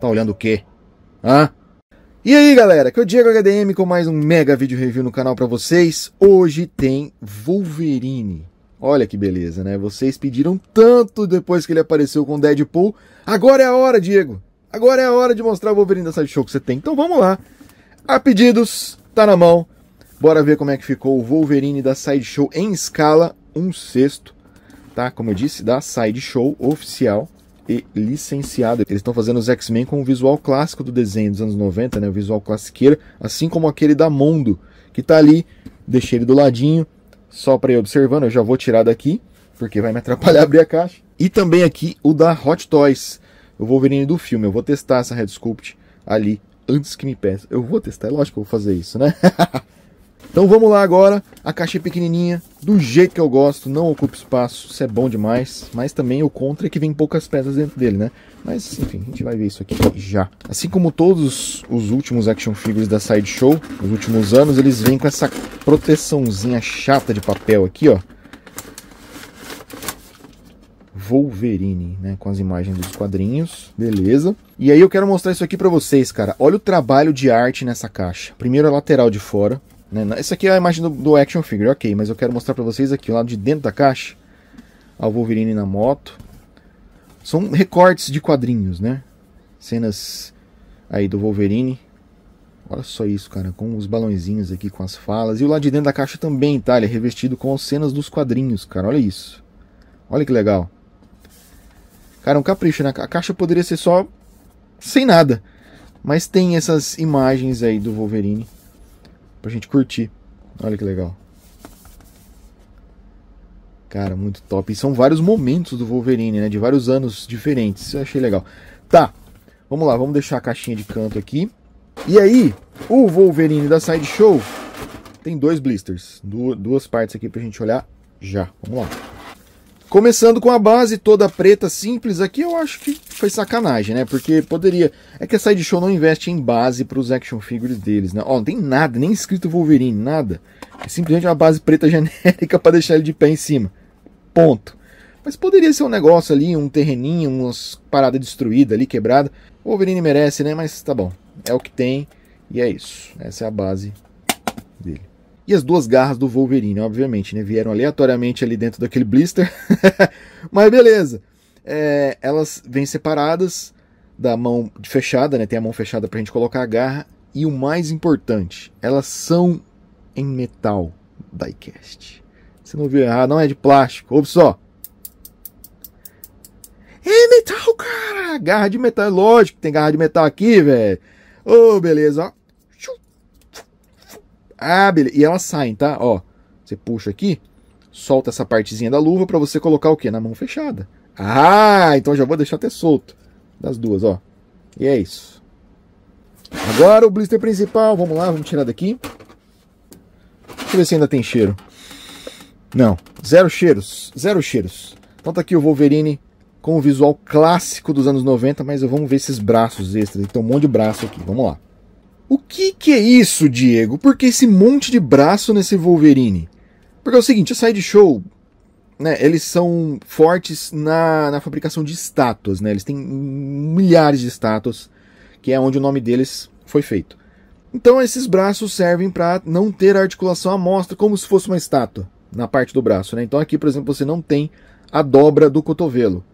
Tá olhando o quê? Hã? E aí galera, aqui é o Diego HDM com mais um mega vídeo review no canal para vocês. Hoje tem Wolverine. Olha que beleza, né? Vocês pediram tanto depois que ele apareceu com Deadpool. Agora é a hora, Diego. Agora é a hora de mostrar o Wolverine da Sideshow que você tem. Então vamos lá. A pedidos, tá na mão. Bora ver como é que ficou o Wolverine da Sideshow em escala 1 sexto, tá? Como eu disse, da Sideshow oficial e licenciado. Eles estão fazendo os X-Men com o visual clássico do desenho dos anos 90, né? O visual classiqueiro, assim como aquele da Mondo, que tá ali. Deixei ele do ladinho, só para ir observando. Eu já vou tirar daqui, porque vai me atrapalhar abrir a caixa. E também aqui o da Hot Toys, o Wolverine do filme. Eu vou testar essa Red Sculpt ali antes que me peça. Eu vou testar, é lógico que eu vou fazer isso, né? Então vamos lá agora, a caixa é pequenininha, do jeito que eu gosto, não ocupa espaço, isso é bom demais, mas também o contra é que vem poucas peças dentro dele, né? Mas enfim, a gente vai ver isso aqui já. Assim como todos os últimos action figures da Sideshow, nos últimos anos, eles vêm com essa proteçãozinha chata de papel aqui, ó. Wolverine, né, com as imagens dos quadrinhos, beleza. E aí eu quero mostrar isso aqui para vocês, cara. Olha o trabalho de arte nessa caixa. Primeiro a lateral de fora, né? Essa aqui é a imagem do, do action figure, ok, mas eu quero mostrar para vocês aqui, o lado de dentro da caixa, o Wolverine na moto. São recortes de quadrinhos, né? Cenas aí do Wolverine. Olha só isso, cara, com os balãozinhos aqui, com as falas. E o lado de dentro da caixa também, tá? Ele é revestido com as cenas dos quadrinhos, cara, olha isso. Olha que legal. Cara, um capricho, né? A caixa poderia ser só sem nada. Mas tem essas imagens aí do Wolverine pra gente curtir. Olha que legal. Cara, muito top. E são vários momentos do Wolverine, né? De vários anos diferentes. Eu achei legal. Tá, vamos lá, vamos deixar a caixinha de canto aqui. E aí, o Wolverine da Sideshow tem dois blisters. Duas partes aqui pra gente olhar já. Vamos lá. Começando com a base toda preta, simples, aqui eu acho que foi sacanagem, né? Porque poderia... É que a Sideshow não investe em base para os action figures deles, né? Ó, não tem nada, nem escrito Wolverine, nada. É simplesmente uma base preta genérica para deixar ele de pé em cima. Ponto. Mas poderia ser um negócio ali, um terreninho, umas paradas destruídas ali, quebrada. O Wolverine merece, né? Mas tá bom. É o que tem e é isso. Essa é a base dele. E as duas garras do Wolverine, obviamente, né? Vieram aleatoriamente ali dentro daquele blister. Mas beleza. É, elas vêm separadas da mão fechada, né? Tem a mão fechada pra gente colocar a garra. E o mais importante, elas são em metal diecast. Você não viu errado, não é de plástico. Ouve só. É metal, cara! Garra de metal, é lógico que tem garra de metal aqui, velho. Ô, oh, beleza, ó. Ah, beleza. E elas saem, tá? Ó, você puxa aqui, solta essa partezinha da luva para você colocar o quê? Na mão fechada. Ah, então já vou deixar até solto. Das duas, ó. E é isso. Agora o blister principal. Vamos lá, vamos tirar daqui. Deixa eu ver se ainda tem cheiro. Não, zero cheiros. Zero cheiros. Então tá aqui o Wolverine com o visual clássico dos anos 90, mas vamos ver esses braços extras. Tem um monte de braço aqui. Vamos lá. O que, que é isso, Diego? Por que esse monte de braço nesse Wolverine? Porque é o seguinte, a Sideshow, né, eles são fortes na, na fabricação de estátuas, né? Eles têm milhares de estátuas, que é onde o nome deles foi feito. Então esses braços servem para não ter articulação à mostra, como se fosse uma estátua na parte do braço, né? Então aqui, por exemplo, você não tem a dobra do cotovelo.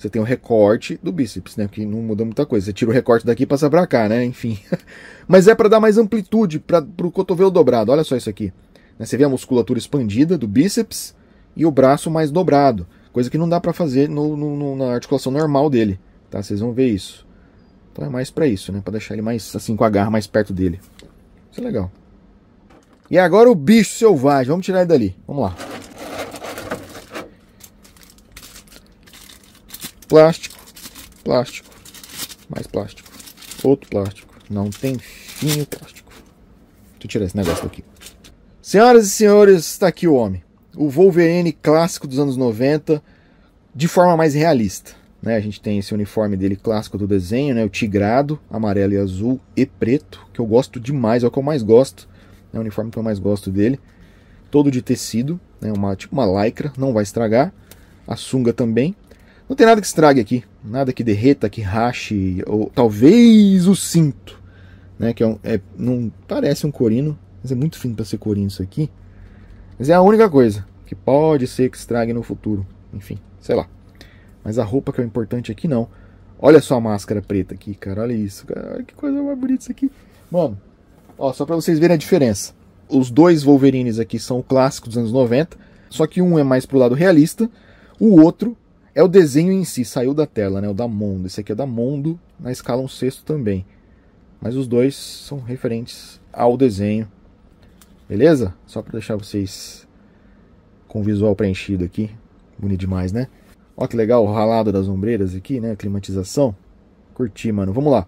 Você tem o recorte do bíceps, né? Que não muda muita coisa. Você tira o recorte daqui e passa para cá, né? Enfim. Mas é para dar mais amplitude para o cotovelo dobrado. Olha só isso aqui. Né? Você vê a musculatura expandida do bíceps e o braço mais dobrado. Coisa que não dá para fazer no, no, na articulação normal dele. Tá? Vocês vão ver isso. Então é mais para isso, né? Para deixar ele mais assim com a garra mais perto dele. Isso é legal. E agora o bicho selvagem. Vamos tirar ele dali. Vamos lá. Plástico, plástico, mais plástico, outro plástico. Não tem fim o plástico. Deixa eu tirar esse negócio daqui. Senhoras e senhores, está aqui o homem. O Wolverine clássico dos anos 90, de forma mais realista. Né? A gente tem esse uniforme dele clássico do desenho, né? o tigrado, amarelo e azul e preto, que eu gosto demais, é o que eu mais gosto. É o uniforme que eu mais gosto dele. Todo de tecido, né? uma, tipo uma lycra, não vai estragar. A sunga também. Não tem nada que estrague aqui, nada que derreta, que rache, ou talvez o cinto, né? Que é, um, é não parece um corino, mas é muito fino para ser corino isso aqui. Mas é a única coisa que pode ser que estrague no futuro. Enfim, sei lá. Mas a roupa que é o importante aqui não. Olha só a máscara preta aqui, cara. Olha isso, cara. Olha que coisa mais bonita isso aqui. Mano, ó, só pra vocês verem a diferença. Os dois Wolverines aqui são o clássico dos anos 90. Só que um é mais pro lado realista. O outro é o desenho em si. Saiu da tela, né? O da Mondo. Esse aqui é da Mondo na escala 1 sexto também. Mas os dois são referentes ao desenho. Beleza? Só para deixar vocês com o visual preenchido aqui. Bonito demais, né? Olha que legal o ralado das ombreiras aqui, né? Climatização. Curti, mano. Vamos lá.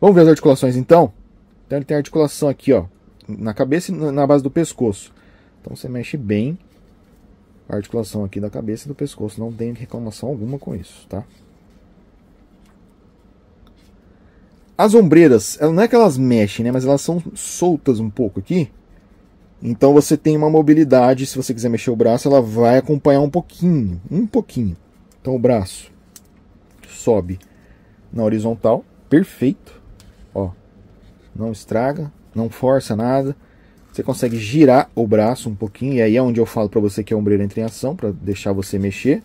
Vamos ver as articulações então? Então ele tem articulação aqui, ó. Na cabeça e na base do pescoço. Então você mexe bem articulação aqui da cabeça e do pescoço. Não tem reclamação alguma com isso, tá? As ombreiras, não é que elas mexem, né? Mas elas são soltas um pouco aqui. Então você tem uma mobilidade, se você quiser mexer o braço, ela vai acompanhar um pouquinho, um pouquinho. Então o braço sobe na horizontal, perfeito. Ó, não estraga, não força nada. Você consegue girar o braço um pouquinho, e aí é onde eu falo para você que a ombreira entra em ação, para deixar você mexer,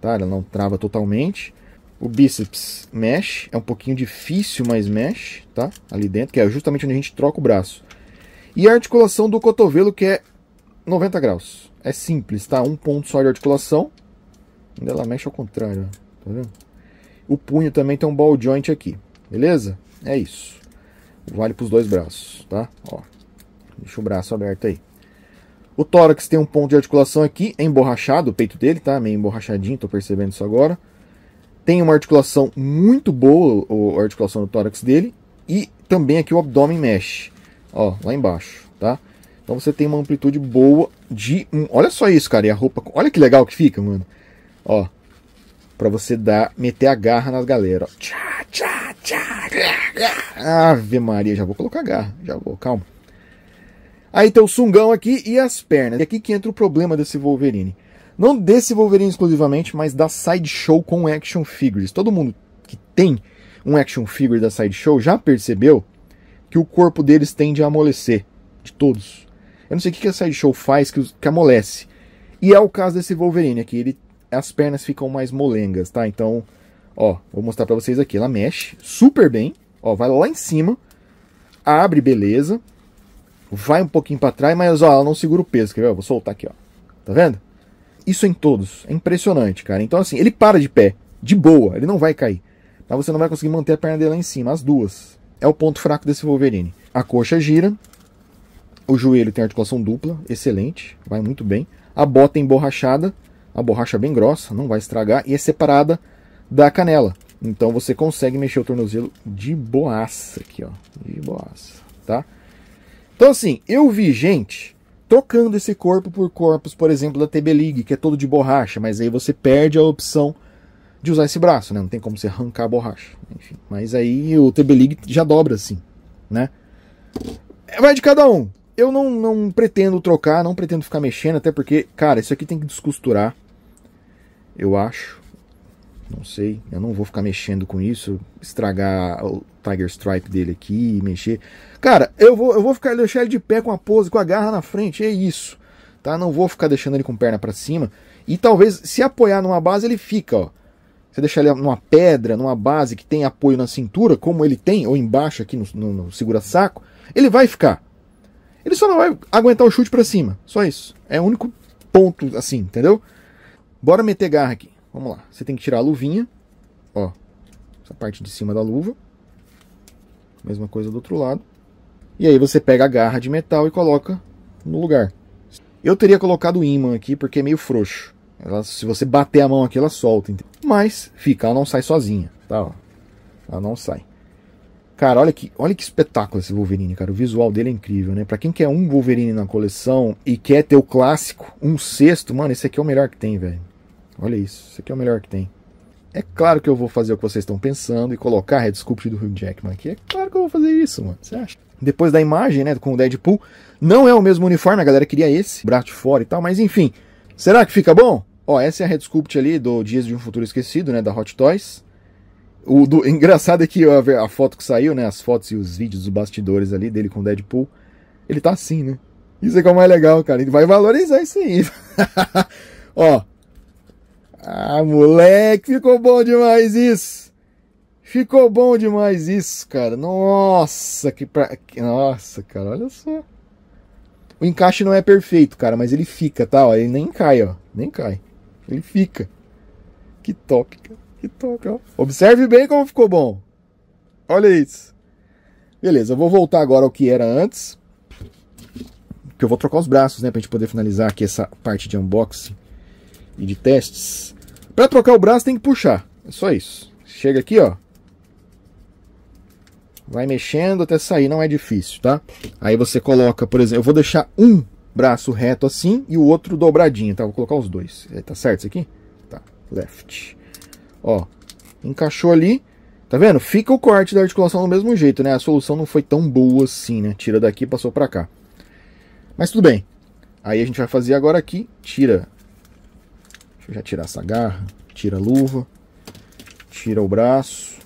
tá? Ela não trava totalmente. O bíceps mexe, é um pouquinho difícil, mas mexe, tá? Ali dentro, que é justamente onde a gente troca o braço. E a articulação do cotovelo, que é 90 graus. É simples, tá? Um ponto só de articulação. Ainda ela mexe ao contrário, tá vendo? O punho também tem um ball joint aqui, beleza? É isso. Vale para os dois braços, tá? Ó, deixa o braço aberto aí. O tórax tem um ponto de articulação aqui, é emborrachado, o peito dele, tá? Meio emborrachadinho, tô percebendo isso agora. Tem uma articulação muito boa, a articulação do tórax dele. E também aqui o abdômen mexe, ó, lá embaixo, tá? Então você tem uma amplitude boa de... Um... Olha só isso, cara, e a roupa... Olha que legal que fica, mano. Ó, para você dar, meter a garra nas galera. Ó. Tchá, tchá, tchá, Ave Maria, já vou colocar a garra, já vou, calma. Aí tem o sungão aqui e as pernas. E aqui que entra o problema desse Wolverine. Não desse Wolverine exclusivamente, mas da Sideshow com action figures. Todo mundo que tem um action figure da Sideshow já percebeu que o corpo deles tende a amolecer. De todos. Eu não sei o que a Sideshow faz que, que amolece. E é o caso desse Wolverine aqui. Ele as pernas ficam mais molengas, tá? Então, ó, vou mostrar para vocês aqui. Ela mexe super bem, ó, vai lá em cima, abre, beleza. Vai um pouquinho para trás, mas ó, ela não segura o peso, quer ver? vou soltar aqui, ó. Tá vendo? Isso em todos. É impressionante, cara. Então, assim, ele para de pé, de boa, ele não vai cair. Mas você não vai conseguir manter a perna dele lá em cima, as duas. É o ponto fraco desse Wolverine. A coxa gira, o joelho tem articulação dupla, excelente, vai muito bem. A bota emborrachada, a borracha bem grossa, não vai estragar, e é separada da canela. Então você consegue mexer o tornozelo de boaça aqui, ó. De boaça, tá? Então assim, eu vi gente trocando esse corpo por corpos, por exemplo, da TB League, que é todo de borracha, mas aí você perde a opção de usar esse braço, né? Não tem como você arrancar a borracha. Enfim, mas aí o TB League já dobra assim, né? Vai de cada um. Eu não, não pretendo trocar, não pretendo ficar mexendo, até porque, cara, isso aqui tem que descosturar eu acho. Não sei, eu não vou ficar mexendo com isso, estragar o Tiger Stripe dele aqui, mexer. Cara, eu vou, eu vou ficar deixar ele de pé com a pose, com a garra na frente, é isso. Tá? Não vou ficar deixando ele com perna para cima. E talvez, se apoiar numa base, ele fica, ó. Você deixar ele numa pedra, numa base que tem apoio na cintura, como ele tem, ou embaixo aqui no, no, no segura-saco, ele vai ficar. Ele só não vai aguentar o chute para cima. Só isso. É o único ponto, assim, entendeu? Bora meter garra aqui. Vamos lá. Você tem que tirar a luvinha. Ó. Essa parte de cima da luva. Mesma coisa do outro lado. E aí você pega a garra de metal e coloca no lugar. Eu teria colocado o imã aqui porque é meio frouxo. Ela, se você bater a mão aqui, ela solta. Mas fica, ela não sai sozinha. Tá, ó. Ela não sai. Cara, olha que, olha que espetáculo esse Wolverine, cara. O visual dele é incrível, né? Pra quem quer um Wolverine na coleção e quer ter o clássico, um sexto, mano, esse aqui é o melhor que tem, velho. Olha isso, esse aqui é o melhor que tem. É claro que eu vou fazer o que vocês estão pensando e colocar a Red Sculpt do Hugh Jackman aqui. É claro que eu vou fazer isso, mano. Você acha? Depois da imagem, né, com o Deadpool, não é o mesmo uniforme, a galera queria esse, braço fora e tal, mas enfim. Será que fica bom? Ó, essa é a Red Sculpt ali do Dias de um Futuro Esquecido, né, da Hot Toys. O do, engraçado é que a, a, foto que saiu, né, as fotos e os vídeos dos bastidores ali dele com o Deadpool, ele tá assim, né? Isso é que é o mais legal, cara. Ele vai valorizar isso aí. Ó. Ah, moleque, ficou bom demais isso. Ficou bom demais isso, cara. Nossa, que pra... Nossa, cara, olha só. O encaixe não é perfeito, cara, mas ele fica, tá? Ó, ele nem cai, ó. Nem cai. Ele fica. Que top, cara. Que top, ó. Observe bem como ficou bom. Olha isso. Beleza, eu vou voltar agora ao que era antes. Que eu vou trocar os braços, né? Pra gente poder finalizar aqui essa parte de unboxing e de testes. Pra trocar o braço tem que puxar. É só isso. Chega aqui, ó. Vai mexendo até sair, não é difícil, tá? Aí você coloca, por exemplo, eu vou deixar um braço reto assim e o outro dobradinho, tá? Vou colocar os dois. É, tá certo isso aqui? Tá. Left. Ó, encaixou ali. Tá vendo? Fica o corte da articulação do mesmo jeito, né? A solução não foi tão boa assim, né? Tira daqui passou pra cá. Mas tudo bem. Aí a gente vai fazer agora aqui. Tira. Deixa eu já tirar essa garra. Tira a luva. Tira o braço.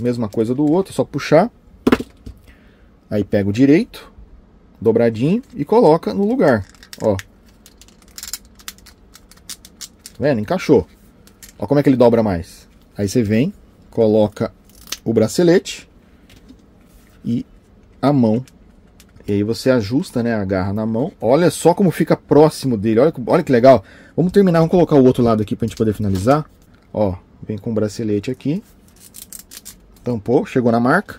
Mesma coisa do outro, é só puxar. Aí pega o direito dobradinho e coloca no lugar. Ó. Tá vendo? Encaixou. Ó como é que ele dobra mais. Aí você vem, coloca o bracelete e a mão. E aí você ajusta, né, a garra na mão. Olha só como fica próximo dele. Olha, olha que legal. Vamos terminar, vamos colocar o outro lado aqui pra gente poder finalizar. Ó, vem com o bracelete aqui. Tampou, chegou na marca.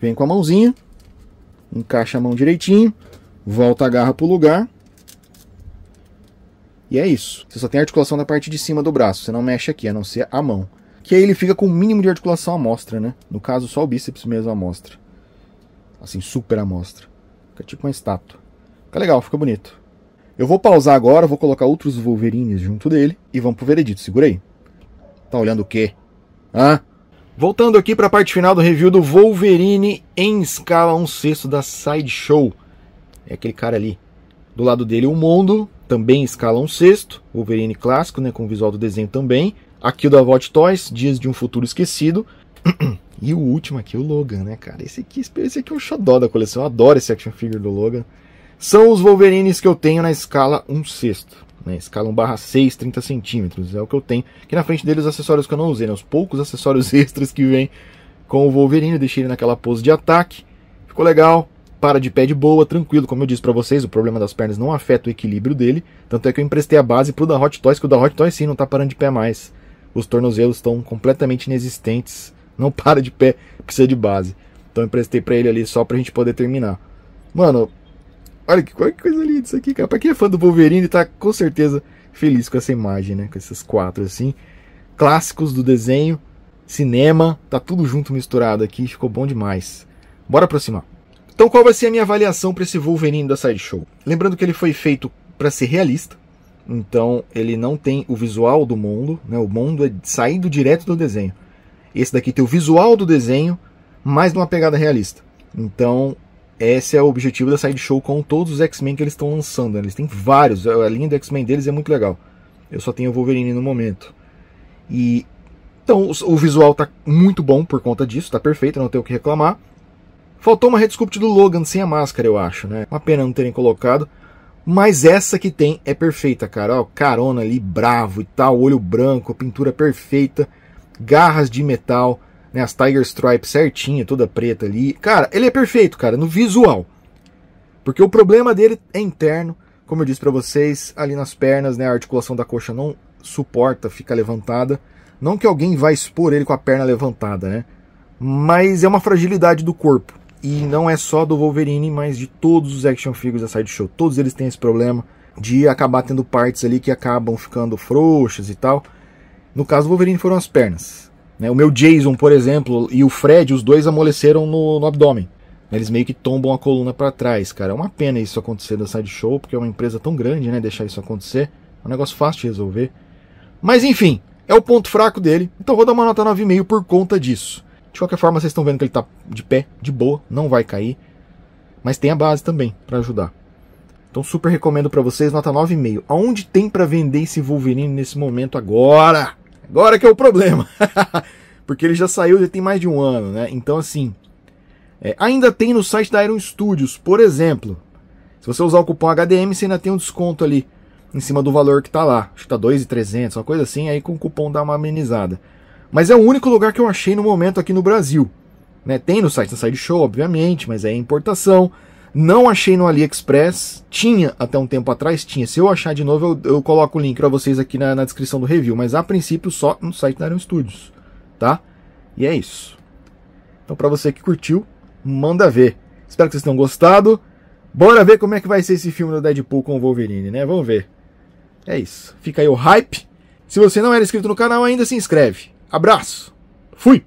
Vem com a mãozinha encaixa a mão direitinho, volta a garra para o lugar. E é isso. Você só tem articulação da parte de cima do braço, você não mexe aqui, a não ser a mão. Que aí ele fica com o mínimo de articulação à mostra, né? No caso, só o bíceps mesmo à mostra. Assim, super à mostra. Fica tipo uma estátua. Fica legal, fica bonito. Eu vou pausar agora, vou colocar outros Wolverines junto dele e vamos pro veredito. Segura aí. Tá olhando o quê? Hã? Voltando aqui para a parte final do review do Wolverine em escala 1 sexto da Sideshow. É aquele cara ali. Do lado dele o Mondo, também em escala 1 sexto. Wolverine clássico, né, com o visual do desenho também. Aqui o da Vought Toys, Dias de um Futuro Esquecido. e o último aqui, o Logan, né, cara? Esse aqui, esse aqui é o xodó da coleção. Eu adoro esse action figure do Logan. São os Wolverines que eu tenho na escala 1 sexto né? Escala 1 barra 6, 30 centímetros. É o que eu tenho. Aqui na frente dele os acessórios que eu não usei, né? Os poucos acessórios extras que vem com o Wolverine. Eu deixei ele naquela pose de ataque. Ficou legal. Para de pé de boa, tranquilo. Como eu disse para vocês, o problema das pernas não afeta o equilíbrio dele. Tanto é que eu emprestei a base pro da Hot Toys, que o da Hot Toys sim não tá parando de pé mais. Os tornozelos estão completamente inexistentes. Não para de pé, precisa de base. Então eu emprestei para ele ali só pra gente poder terminar. Mano, Olha que, olha que coisa linda isso aqui, cara. Pra quem é fã do Wolverine, tá com certeza feliz com essa imagem, né? Com esses quatro, assim. Clássicos do desenho, cinema, tá tudo junto misturado aqui, ficou bom demais. Bora aproximar. Então, qual vai ser a minha avaliação para esse Wolverine da Sideshow? Lembrando que ele foi feito para ser realista, então ele não tem o visual do mundo, né? O mundo é saído direto do desenho. Esse daqui tem o visual do desenho, mais numa pegada realista. Então, esse é o objetivo da Sideshow com todos os X-Men que eles estão lançando. Né? Eles têm vários, a linha do X-Men deles é muito legal. Eu só tenho o Wolverine no momento. E então o visual tá muito bom por conta disso, tá perfeito, não tenho o que reclamar. Faltou uma Sculpt do Logan sem a máscara, eu acho, né? Uma pena não terem colocado. Mas essa que tem é perfeita, cara. Ó, carona ali, bravo e tal, olho branco, pintura perfeita, garras de metal né, as Tiger Stripes certinha, toda preta ali. Cara, ele é perfeito, cara, no visual. Porque o problema dele é interno, como eu disse para vocês, ali nas pernas, né, a articulação da coxa não suporta ficar levantada. Não que alguém vai expor ele com a perna levantada, né? Mas é uma fragilidade do corpo. E não é só do Wolverine, mas de todos os action figures da Sideshow. Todos eles têm esse problema de acabar tendo partes ali que acabam ficando frouxas e tal. No caso do Wolverine foram as pernas. Né? O meu Jason, por exemplo, e o Fred, os dois amoleceram no, no abdômen. Eles meio que tombam a coluna para trás, cara. É uma pena isso acontecer da Sideshow, porque é uma empresa tão grande, né? Deixar isso acontecer. É um negócio fácil de resolver. Mas enfim, é o ponto fraco dele. Então vou dar uma nota 9,5 por conta disso. De qualquer forma, vocês estão vendo que ele tá de pé, de boa, não vai cair. Mas tem a base também para ajudar. Então super recomendo para vocês, nota 9,5. Aonde tem para vender esse Wolverine nesse momento agora? Agora que é o problema. Porque ele já saiu já tem mais de um ano, né? Então assim, é, ainda tem no site da Iron Studios, por exemplo. Se você usar o cupom HDM, você ainda tem um desconto ali em cima do valor que tá lá. Acho que tá 2,300, uma coisa assim, aí com o cupom dá uma amenizada. Mas é o único lugar que eu achei no momento aqui no Brasil. Né? Tem no site da Side Show, obviamente, mas é importação. Não achei no AliExpress. Tinha até um tempo atrás, tinha. Se eu achar de novo, eu, eu coloco o link para vocês aqui na, na, descrição do review. Mas a princípio só no site da Iron Studios. Tá? E é isso. Então, para você que curtiu, manda ver. Espero que vocês tenham gostado. Bora ver como é que vai ser esse filme do Deadpool com o Wolverine, né? Vamos ver. É isso. Fica aí o hype. Se você não era inscrito no canal ainda, se inscreve. Abraço. Fui!